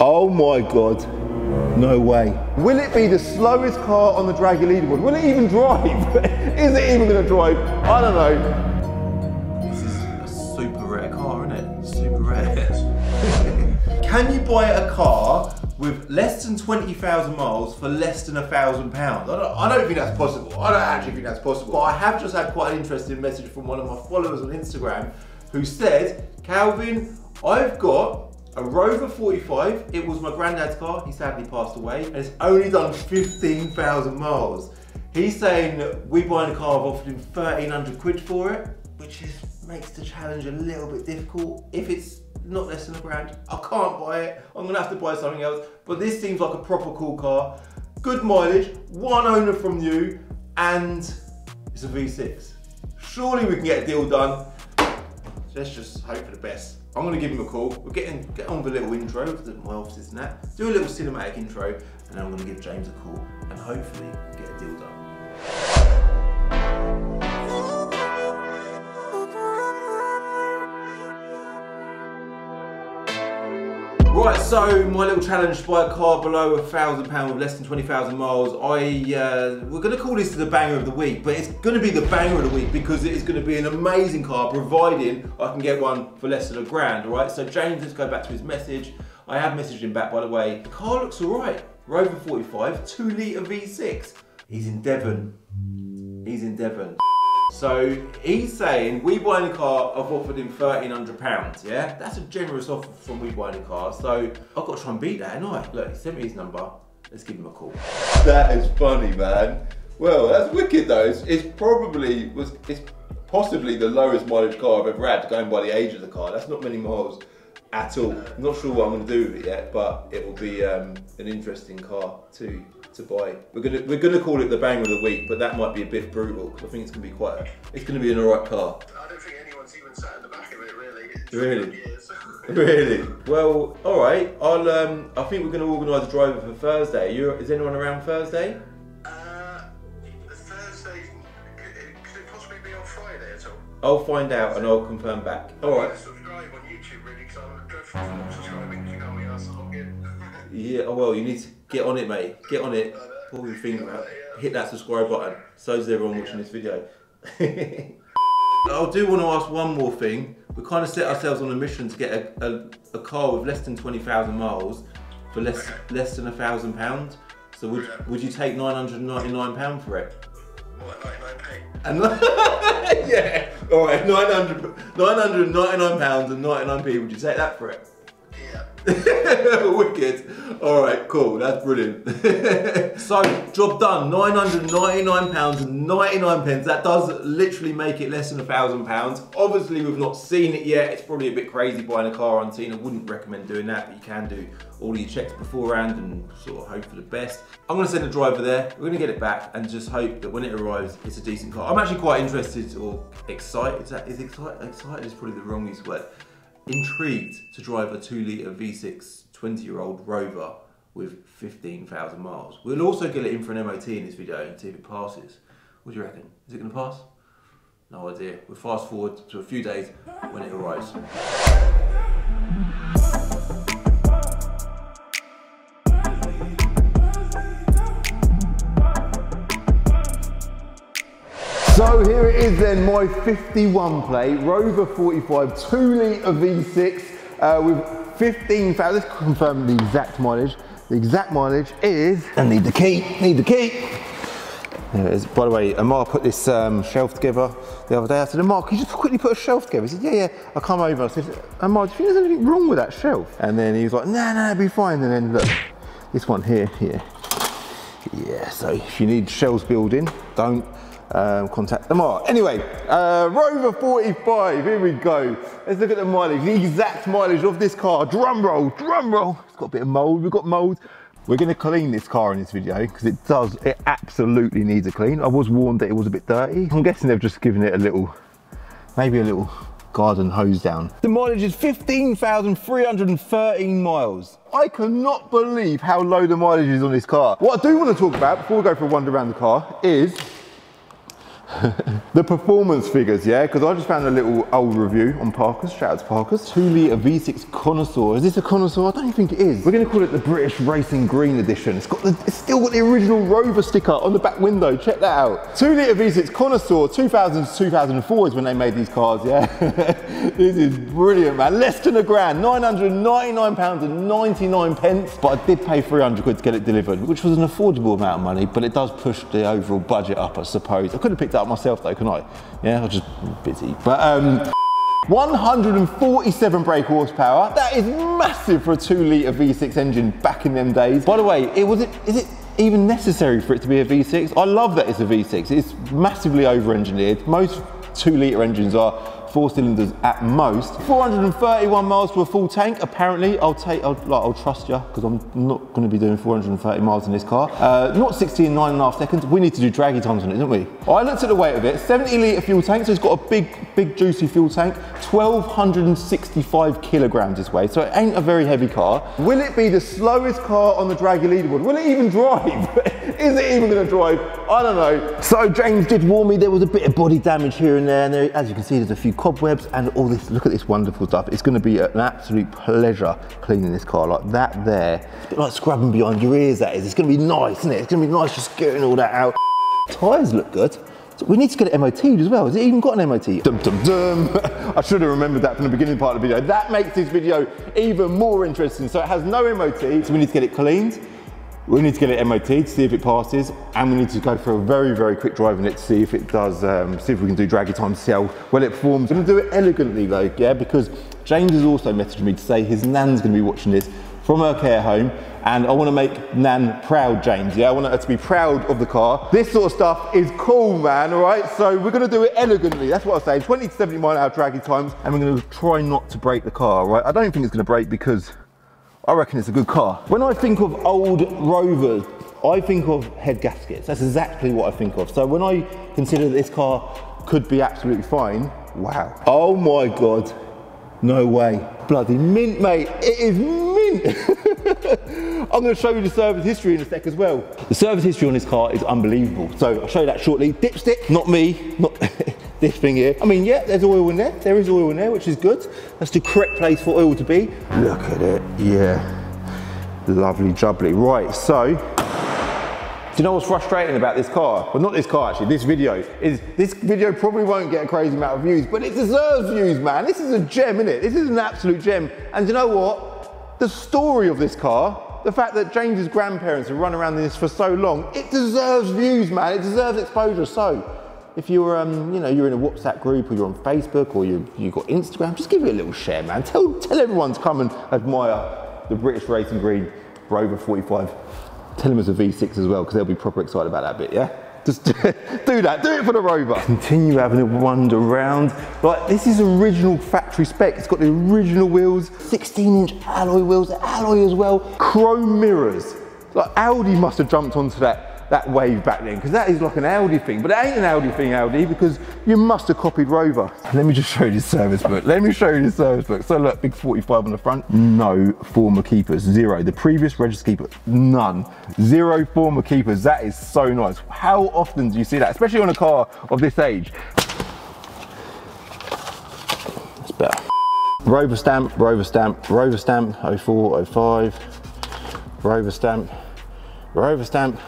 Oh my God. No way. Will it be the slowest car on the Dragy leaderboard? Will it even drive? Is it even going to drive? I don't know. This is a super rare car, isn't it? Super rare. Can you buy a car with less than 20,000 miles for less than a thousand pounds? I don't think that's possible. I don't actually think that's possible. But I have just had quite an interesting message from one of my followers on Instagram who said, Calvin, I've got a Rover 45. It was my granddad's car. He sadly passed away. And it's only done 15,000 miles. He's saying that we buying a car, I've offered him 1,300 quid for it, which is makes the challenge a little bit difficult. If it's not less than a grand, I can't buy it. I'm gonna have to buy something else. But this seems like a proper cool car. Good mileage, one owner from you, and it's a V6. Surely we can get a deal done. Let's just hope for the best. I'm gonna give him a call. We're getting get on with a little intro because my office and that. Do a little cinematic intro, and then I'm gonna give James a call and hopefully get a deal done. Right, so my little challenge to buy a car below a thousand pound with less than twenty thousand miles. I uh, we're going to call this the banger of the week, but it's going to be the banger of the week because it is going to be an amazing car, providing I can get one for less than a grand. All right, so James, let's go back to his message. I have messaged him back, by the way. The car looks all right. Rover 45, two litre V6. He's in Devon. He's in Devon. So he's saying we buying a car, I've offered him £1,300, yeah? That's a generous offer from we buying a car. So I've got to try and beat that, ain't I? Look, he sent me his number. Let's give him a call. That is funny, man. Well, that's wicked though. It's, it's probably was it's possibly the lowest mileage car I've ever had, going by the age of the car. That's not many miles at all. I'm not sure what I'm going to do with it yet, but it will be um, an interesting car to to buy. We're gonna we're gonna call it the bang of the week, but that might be a bit brutal because I think it's gonna be quite. A, it's gonna be an alright car. I don't think anyone's even sat in the back of it really. It's Really? Really? Well, all right. I'll um. I think we're gonna organise a driver for Thursday. You is anyone around Thursday? uh, Thursday, could it, could it possibly be on Friday at all? I'll find out and I'll confirm back. All right. Subscribe on YouTube really because I'm dreadful for subscribing. You know me, I log in. Yeah. Oh, well, you need to get on it, mate. Get on it. Pull your finger out. Hit that subscribe button. So's everyone watching this video. I do want to ask one more thing. We kind of set ourselves on a mission to get a, a, a car with less than 20,000 miles for less less than a thousand pounds. So would would you take 999 pound for it? What, 99p? And yeah, all right, 900, 999 pounds and 99p. Would you take that for it? Yeah. Wicked. All right, cool. That's brilliant. so, job done. Nine hundred ninety-nine pounds and ninety-nine pence. That does literally make it less than a thousand pounds. Obviously, we've not seen it yet. It's probably a bit crazy buying a car unseen. I wouldn't recommend doing that, but you can do all your checks beforehand and sort of hope for the best. I'm gonna send the driver there. We're gonna get it back and just hope that when it arrives, it's a decent car. I'm actually quite interested or excited. Is that is excited? Excited is probably the wrong use word intrigued to drive a 2 litre V6 20 year old Rover with 15,000 miles. We'll also get it in for an MOT in this video and see if it passes. What do you reckon? Is it going to pass? No idea. We'll fast forward to a few days when it arrives. So here it is then, my 51 plate Rover 45 2 litre V6 uh, with 15,000. Let's confirm the exact mileage. The exact mileage is. I need the key. Need the key. There it is. By the way, Amar put this um, shelf together the other day. I said, Amar, can you just quickly put a shelf together? He said, Yeah, yeah. I come over. I said, Amar, do you think there's anything wrong with that shelf? And then he was like, No, nah, no, nah, it'll be fine. And then look, this one here, here. Yeah, so if you need shelves building, don't um, contact them all. Anyway, uh, Rover 45, here we go. Let's look at the mileage, the exact mileage of this car. Drum roll, drum roll. It's got a bit of mold, we've got mold. We're gonna clean this car in this video because it does, it absolutely needs a clean. I was warned that it was a bit dirty. I'm guessing they've just given it a little, maybe a little garden hose down. The mileage is 15,313 miles. I cannot believe how low the mileage is on this car. What I do want to talk about before we go for a wander around the car is the performance figures, yeah, because I just found a little old review on Parker's. Shout out to Parker's. Two litre V6 connoisseur. Is this a connoisseur? I don't even think it is. We're going to call it the British Racing Green Edition. It's got the, it's still got the original Rover sticker on the back window. Check that out. Two litre V6 connoisseur. 2000 to 2004 is when they made these cars. Yeah, this is brilliant, man. Less than a grand, 999 pounds and 99 pence. But I did pay 300 quid to get it delivered, which was an affordable amount of money. But it does push the overall budget up, I suppose. I could have picked it myself though, couldn't I? Yeah, I was just busy. But um. 147 brake horsepower. That is massive for a two litre V6 engine back in them days. By the way, it was it is it even necessary for it to be a V6? I love that it's a V6. It's massively over engineered. Most two litre engines are four cylinders at most. 431 miles to a full tank. Apparently, I'll take, I'll, like, I'll trust you because I'm not going to be doing 430 miles in this car. Uh, not 60 in nine and a half seconds. We need to do Dragy times on it, don't we? I looked at the weight of it. 70 litre fuel tank, so it's got a big, big juicy fuel tank. 1,265 kilograms this way, so it ain't a very heavy car. Will it be the slowest car on the Dragy leaderboard? Will it even drive? Is it even going to drive? I don't know. So James did warn me there was a bit of body damage here and there, and there, as you can see, there's a few cobwebs and all this. Look at this wonderful stuff. It's going to be an absolute pleasure cleaning this car like that. There, like scrubbing behind your ears. That is. It's going to be nice, isn't it? It's going to be nice just getting all that out. Tires look good. So we need to get it MOT'd as well. Has it even got an MOT? Dum dum dum. I should have remembered that from the beginning part of the video. That makes this video even more interesting. So it has no MOT, so we need to get it cleaned. We need to get it MOT to see if it passes, and we need to go for a very, very quick drive in it to see if it does, um, see if we can do Dragy time see how well it performs. I'm gonna do it elegantly though, yeah, because James has also messaged me to say his nan's gonna be watching this from her care home, and I wanna make Nan proud, James, yeah? I want her to be proud of the car. This sort of stuff is cool, man, all right? So we're gonna do it elegantly, that's what I'm saying. 20 to 70 mile an hour Dragy times, and we're gonna try not to break the car, right? I don't think it's gonna break because I reckon it's a good car. When I think of old Rovers, I think of head gaskets. That's exactly what I think of. So when I consider that this car could be absolutely fine, wow. Oh my God, no way. Bloody mint, mate. It is mint. I'm gonna show you the service history in a sec as well. The service history on this car is unbelievable. So I'll show you that shortly. Dipstick, not me, not this thing here. I mean, yeah, there's oil in there. There is oil in there, which is good. That's the correct place for oil to be. Look at it, yeah. Lovely jubbly. Right, so, do you know what's frustrating about this car? Well, not this car actually, this video. Is This video probably won't get a crazy amount of views, but it deserves views, man. This is a gem, isn't it? This is an absolute gem. And you know what? The story of this car, the fact that James's grandparents have run around in this for so long, it deserves views, man. It deserves exposure. So, if you're, um, you know, you're in a WhatsApp group or you're on Facebook or you you got Instagram, just give it a little share, man. Tell tell everyone to come and admire the British Racing Green Rover 45. Tell them it's a V6 as well because they'll be proper excited about that bit, yeah. Just do that, do it for the Rover. Continue having a wander around. Like, this is original factory spec. It's got the original wheels, 16 inch alloy wheels, alloy as well, chrome mirrors. Like, Audi must have jumped onto that that wave back then, because that is like an Audi thing, but it ain't an Audi thing, Audi, because you must have copied Rover. Let me just show you the service book. Let me show you the service book. So look, big 45 on the front, no former keepers, zero. The previous register keeper, none. Zero former keepers, that is so nice. How often do you see that, especially on a car of this age? That's better. Rover stamp, Rover stamp, Rover stamp, 04, 05, Rover stamp, Rover stamp,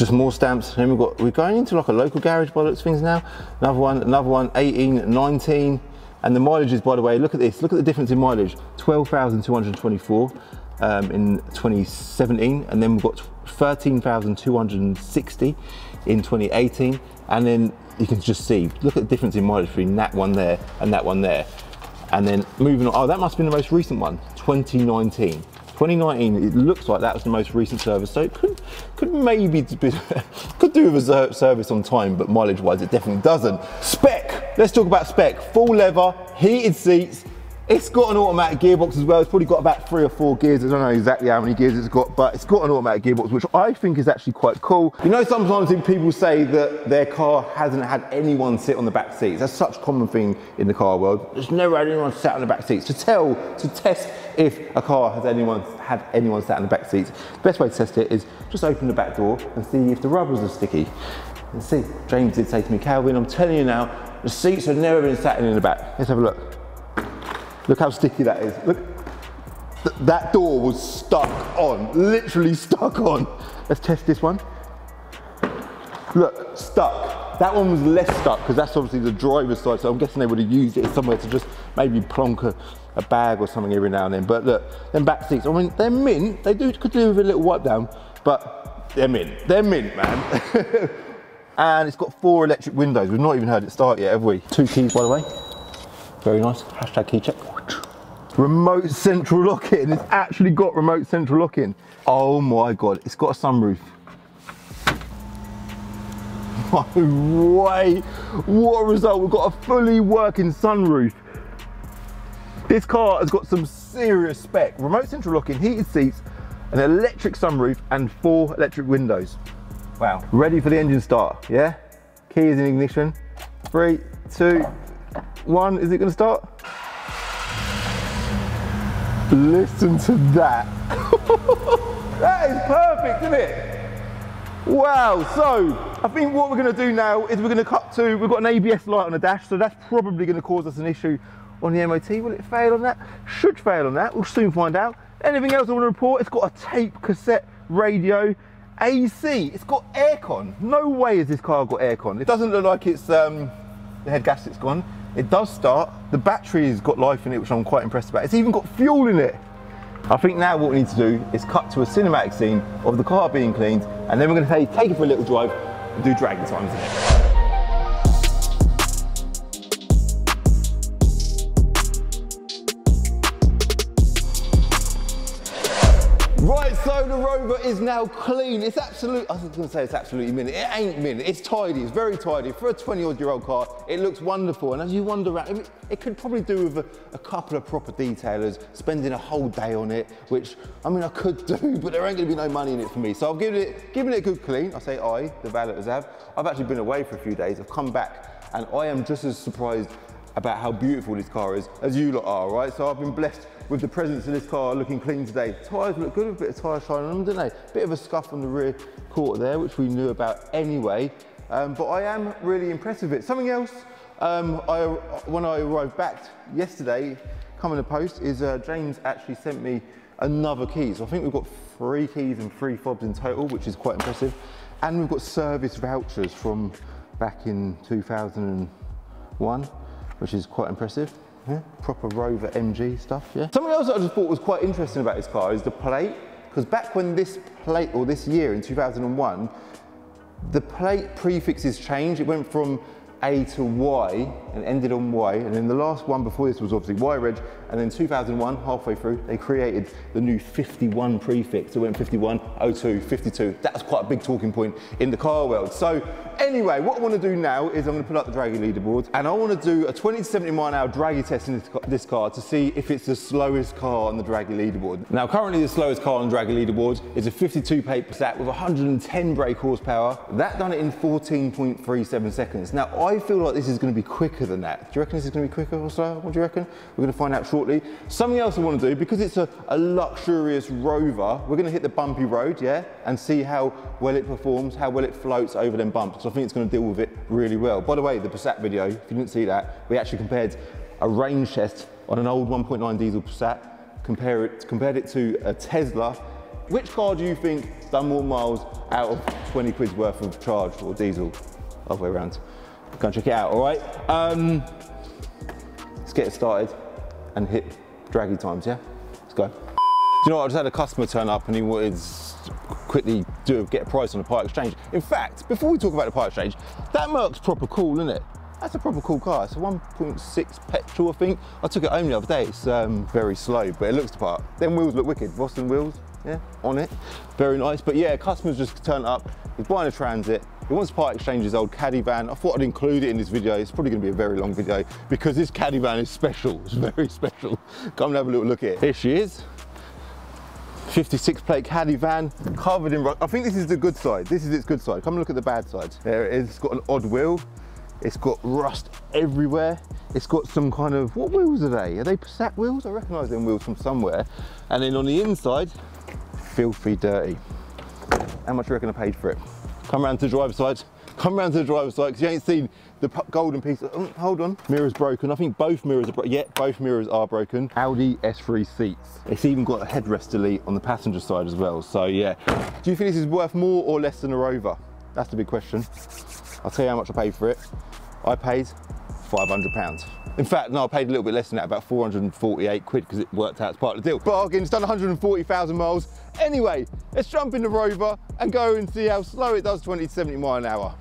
just more stamps. Then we've got, we're going into like a local garage by looks things now. Another one, another one, 18, 19. And the mileages, by the way, look at this. Look at the difference in mileage. 12,224 um, in 2017. And then we've got 13,260 in 2018. And then you can just see, look at the difference in mileage between that one there and that one there. And then moving on, oh, that must have been the most recent one, 2019. 2019, it looks like that was the most recent service, so it could could maybe be, could do a service on time, but mileage-wise, it definitely doesn't. Spec. Let's talk about spec. Full leather, heated seats, it's got an automatic gearbox as well. It's probably got about three or four gears. I don't know exactly how many gears it's got, but it's got an automatic gearbox, which I think is actually quite cool. You know, sometimes people say that their car hasn't had anyone sit on the back seats. That's such a common thing in the car world. There's never had anyone sat on the back seats. To tell, to test if a car has anyone had anyone sat in the back seats, the best way to test it is just open the back door and see if the rubbers are sticky. And see, James did say to me, Calvin, I'm telling you now, the seats have never been sat in the back. Let's have a look. Look how sticky that is. Look, Th- that door was stuck on, literally stuck on. Let's test this one. Look, stuck. That one was less stuck because that's obviously the driver's side, so I'm guessing they would have used it somewhere to just maybe plonk a, a bag or something every now and then. But look, them back seats, I mean, they're mint. They do could do with a little wipe down, but they're mint. They're mint, man. and it's got four electric windows. We've not even heard it start yet, have we? Two keys, by the way. Very nice. Hashtag key check. Remote central locking. It's actually got remote central locking. Oh my god, it's got a sunroof. No way. What a result. We've got a fully working sunroof. This car has got some serious spec. Remote central locking, heated seats, an electric sunroof, and four electric windows. Wow. Ready for the engine start, yeah? Key is in ignition. Three, two, one. Is it gonna start? Listen to that. that is perfect, isn't it? Wow, so I think what we're gonna do now is we're gonna cut to, we've got an ABS light on the dash, so that's probably gonna cause us an issue on the MOT. Will it fail on that? Should fail on that, we'll soon find out. Anything else I wanna report? It's got a tape cassette radio, AC, it's got aircon. No way has this car got aircon. It doesn't look like it's, um, the head gasket's gone. It does start, the battery's got life in it, which I'm quite impressed about. It's even got fuel in it. I think now what we need to do is cut to a cinematic scene of the car being cleaned, and then we're going to take, take it for a little drive and do Dragy times in it. Rover is now clean. It's absolute, I was to say it's absolutely mint. It ain't mint. It's tidy, it's very tidy. For a 20 odd year old car, it looks wonderful. And as you wander around, it, could probably do with a, a couple of proper detailers, spending a whole day on it, which, I mean, I could do, but there ain't to be no money in it for me. So I've given it, given it a good clean. I say I, the valeters have. I've actually been away for a few days. I've come back and I am just as surprised about how beautiful this car is as you lot are, right? So I've been blessed with the presence of this car looking clean today. Tyres look good, a bit of tyre shine on them, don't they? Bit of a scuff on the rear quarter there, which we knew about anyway. Um, but I am really impressed with it. Something else, um, I, when I arrived back yesterday, coming to post, is uh, James actually sent me another key. So I think we've got three keys and three fobs in total, which is quite impressive. And we've got service vouchers from back in 2001 which is quite impressive. Yeah, proper Rover MG stuff, yeah. Something else that I just thought was quite interesting about this car is the plate, because back when this plate, or this year in 2001, the plate prefixes changed. It went from A to Y and ended on Y. And then the last one before this was obviously Y reg. And then 2001, halfway through, they created the new 51 prefix. So It went 51, 02, 52. That was quite a big talking point in the car world. So anyway, what I want to do now is I'm going to put up the Dragy leaderboard and I want to do a 20 to 70 mile an hour Dragy test in this car, to see if it's the slowest car on the Dragy leaderboard. Now currently the slowest car on Dragy leaderboard is a 52 paper Passat with 110 brake horsepower. That done it in 14.37 seconds. Now I feel like this is going to be quicker than that. Do you reckon this is going to be quicker or slower? What do you reckon? We're going to find out shortly. Something else I want to do, because it's a, a luxurious Rover, we're going to hit the bumpy road, yeah, and see how well it performs, how well it floats over them bumps. So I think it's going to deal with it really well. By the way, the Passat video, if you didn't see that, we actually compared a range test on an old 1.9 diesel Passat, compare it, compared it to a Tesla. Which car do you think done more miles out of 20 quid's worth of charge or diesel? Other way around. Go and check it out, all right? Um, let's get started and hit Dragy times, yeah? Let's go. Do you know what, I just had a customer turn up and he wanted quickly do get a price on a part exchange. In fact, before we talk about the part exchange, that Merc's proper cool, isn't it? That's a proper cool car. It's a 1.6 petrol, I think. I took it home the other day. It's um, very slow, but it looks the part. Them wheels look wicked. Boston wheels, yeah, on it. Very nice. But yeah, customers just turned up. He's buying a Transit. He wants to part old caddy van. I thought I'd include it in this video. It's probably gonna be a very long video because this caddy van is special. It's very special. Come and have a little look at it. Here she is. 56 plate caddy van, covered in rust. I think this is the good side. This is its good side. Come and look at the bad side. There it is. It's got an odd wheel. It's got rust everywhere. It's got some kind of, what wheels are they? Are they Passat wheels? I recognise them wheels from somewhere. And then on the inside, filthy dirty. How much do you reckon I paid for it? Come around to the driver's side, come round to the driver's side because you ain't seen the golden piece. Oh, hold on, mirror's broken. I think both mirrors are broken. Yeah, both mirrors are broken. Audi S3 seats. It's even got a headrest delete on the passenger side as well. So yeah, do you think this is worth more or less than a Rover? That's the big question. I'll tell you how much I paid for it. I paid 500 pounds. In fact, no, I paid a little bit less than that, about 448 quid because it worked out as part of the deal. Bargain, it's done 140,000 miles. Anyway, let's jump in the Rover and go and see how slow it does 20 to 70 mile an hour.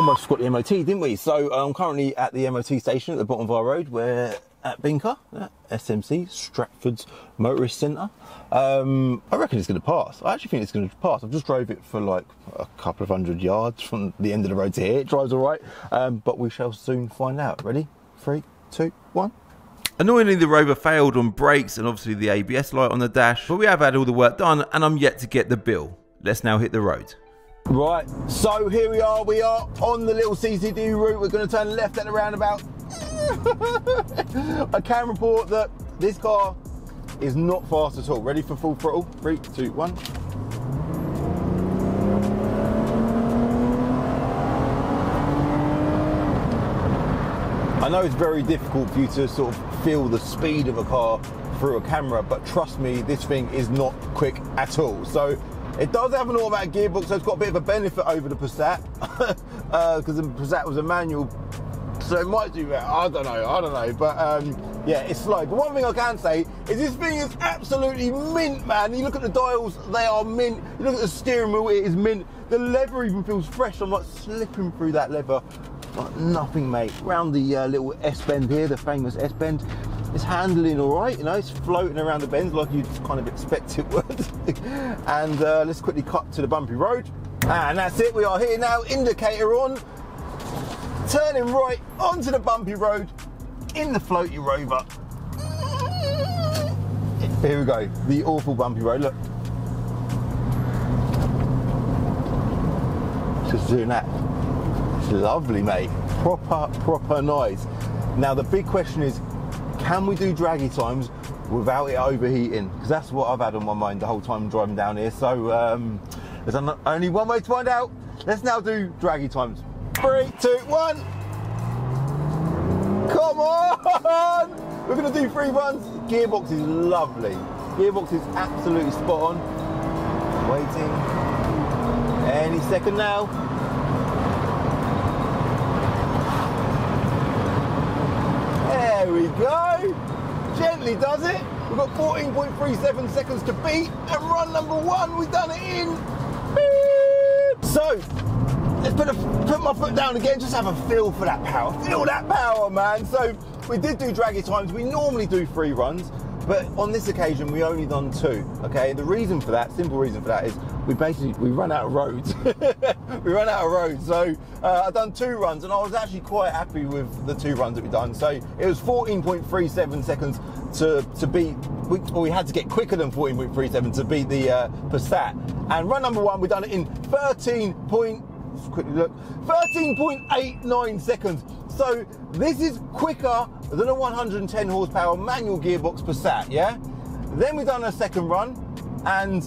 Almost got the MOT, didn't we? So I'm currently at the MOT station at the bottom of our road. We're at Binca, at SMC, Stratford's Motorist Centre. Um, I reckon it's going to pass. I actually think it's going to pass. I've just drove it for like a couple of hundred yards from the end of the road to here. It drives all right, um, but we shall soon find out. Ready? Three, two, one. Annoyingly, the Rover failed on brakes and obviously the ABS light on the dash, but we have had all the work done and I'm yet to get the bill. Let's now hit the road. Right, so here we are. We are on the little CCD route. We're going to turn left at the roundabout. I can report that this car is not fast at all. Ready for full throttle? Three, two, one. I know it's very difficult for you to sort of feel the speed of a car through a camera, but trust me, this thing is not quick at all. So it does have an automatic gearbox, so it's got a bit of a benefit over the Passat, because uh, the Passat was a manual, so it might do that. I don't know, I don't know, but um, yeah, it's slow. But one thing I can say is this thing is absolutely mint, man. You look at the dials, they are mint. You look at the steering wheel, it is mint. The leather even feels fresh. I'm like slipping through that leather like nothing, mate. Round the uh, little S bend here, the famous S bend, it's handling all right. You know, it's floating around the bends like you'd kind of expect it would. and uh, let's quickly cut to the bumpy road. And that's it. We are here now. Indicator on. Turning right onto the bumpy road in the floaty rover. Here we go. The awful bumpy road. Look. Just doing that lovely, mate. Proper, proper nice. Now the big question is, can we do Dragy times without it overheating? Because that's what I've had on my mind the whole time driving down here. So um, there's only one way to find out. Let's now do Dragy times. Three, two, one. Come on! We're gonna do three runs. Gearbox is lovely. Gearbox is absolutely spot on. Waiting. Any second now. There we go. Does it. We've got 14.37 seconds to beat. And run number one, we've done it in. So, let's put, a, put my foot down again, just have a feel for that power. Feel that power, man. So, we did do Dragy times. We normally do three runs. But on this occasion, we only done two. Okay, the reason for that, simple reason for that, is we basically we run out of roads. we run out of roads. So uh, I've done two runs, and I was actually quite happy with the two runs that we've done. So it was 14.37 seconds to to beat. We, we had to get quicker than 14.37 to beat the uh, Passat. And run number one, we've done it in 13. Point, quickly look, 13.89 seconds. So this is quicker than a 110 horsepower manual gearbox Passat, yeah? Then we've done a second run, and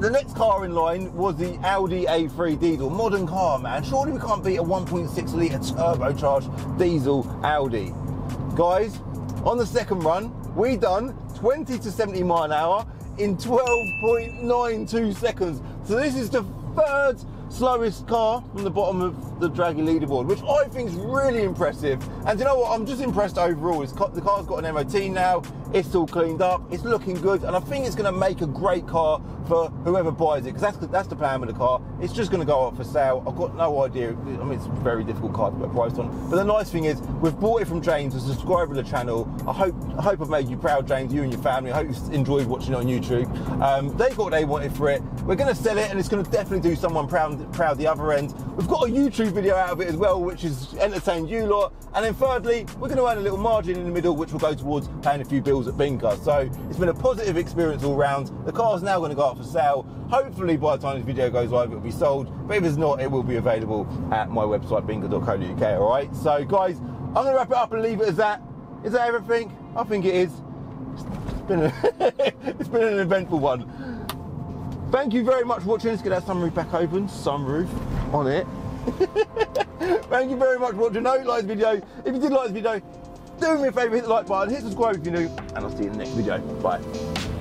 the next car in line was the Audi A3 diesel. Modern car, man. Surely we can't beat a 1.6 litre turbocharged diesel Audi. Guys, on the second run, we done 20 to 70 mile an hour in 12.92 seconds. So this is the third slowest car from the bottom of the Dragy leaderboard, which I think is really impressive. And you know what? I'm just impressed overall. It's, the car's got an MOT now. It's all cleaned up. It's looking good, and I think it's going to make a great car for whoever buys it. Because that's that's the plan with the car. It's just going to go up for sale. I've got no idea. I mean, it's a very difficult car to put a price on. But the nice thing is, we've bought it from James, a subscriber to the channel. I hope I hope I've made you proud, James. You and your family. I hope you enjoyed watching it on YouTube. Um, they got what they wanted for it. We're going to sell it, and it's going to definitely do someone proud proud the other end. We've got a YouTube video out of it as well, which has entertained you lot. And then thirdly, we're going to earn a little margin in the middle, which will go towards paying a few bills at Binca. So it's been a positive experience all round. The car's now going to go up for sale. Hopefully by the time this video goes live, it'll be sold. But if it's not, it will be available at my website, binca.co.uk, all right? So guys, I'm gonna wrap it up and leave it as that. Is that everything? I think it is. It's been, a it's been an eventful one. Thank you very much for watching. Let's get that sunroof back open. Sunroof on it. Thank you very much for watching. I hope you liked this video. If you did like this video, do me a favour, hit the like button, hit subscribe if you're new, and I'll see you in the next video. Bye.